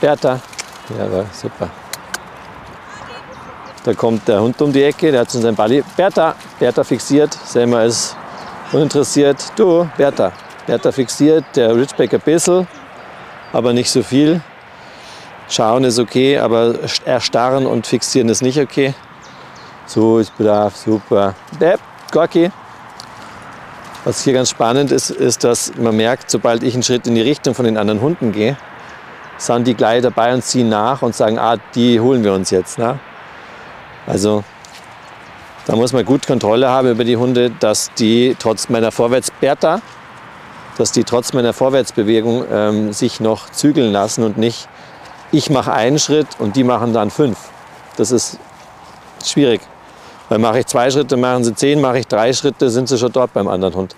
Bertha. Ja, super. Da kommt der Hund um die Ecke, der hat schon seinen Balli. Bertha, Bertha fixiert. Selma ist uninteressiert. Du, Bertha. Bertha fixiert, der Ridgeback ein bisschen, aber nicht so viel. Schauen ist okay, aber erstarren und fixieren ist nicht okay. So ist brav, super. Depp, Gorki. Was hier ganz spannend ist, ist, dass man merkt, sobald ich einen Schritt in die Richtung von den anderen Hunden gehe, sind die gleich dabei und ziehen nach und sagen, ah, die holen wir uns jetzt. Ne? Also da muss man gut Kontrolle haben über die Hunde, dass die trotz meiner Vorwärts Bertha, dass die trotz meiner Vorwärtsbewegung ähm, sich noch zügeln lassen und nicht ich mache einen Schritt und die machen dann fünf. Das ist schwierig. Weil mache ich zwei Schritte, machen sie zehn, mache ich drei Schritte, sind sie schon dort beim anderen Hund.